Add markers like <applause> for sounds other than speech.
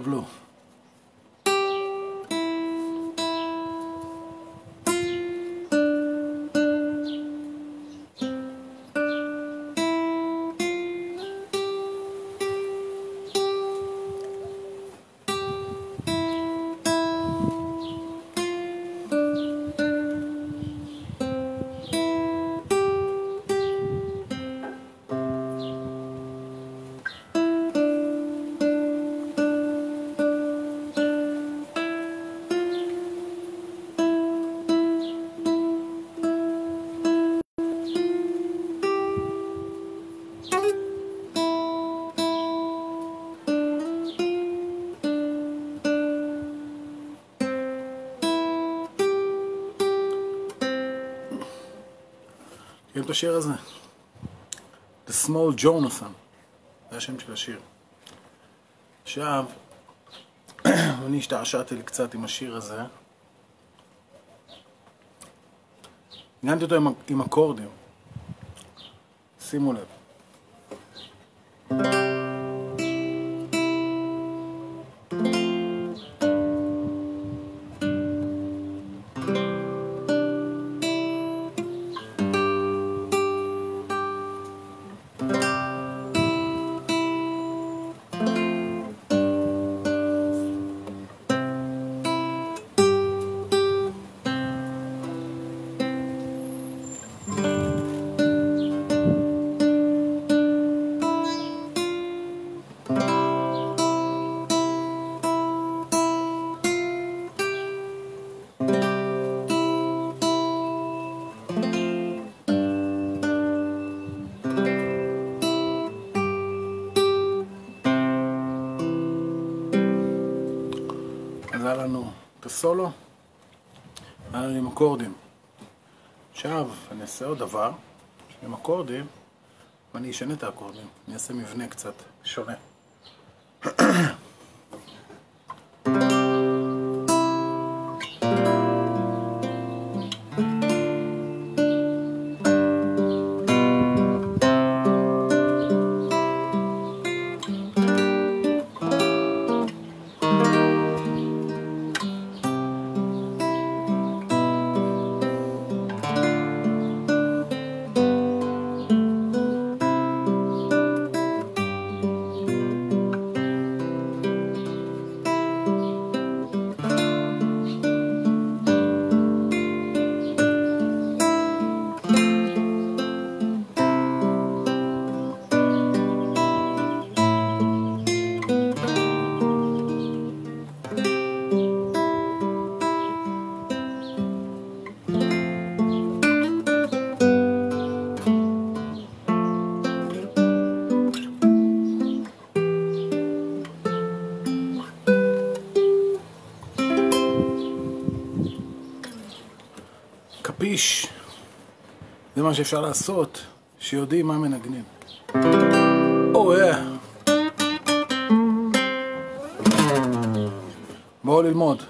קבלו. מכירים את השיר הזה? The Small Jonathan, זה השם של השיר. עכשיו, <clears throat> אני השתעשעתי לי קצת עם השיר הזה. עניינתי אותו עם, עם אקורדים. שימו לב. היה לנו את הסולו, היה לנו עם אקורדים. עכשיו אני אעשה עוד דבר, עם אקורדים, ואני אשנה את האקורדים, אני אעשה מבנה קצת שונה. קפיש, זה מה שאפשר לעשות, שיודעים מה מנגנים. או, יא. בואו ללמוד.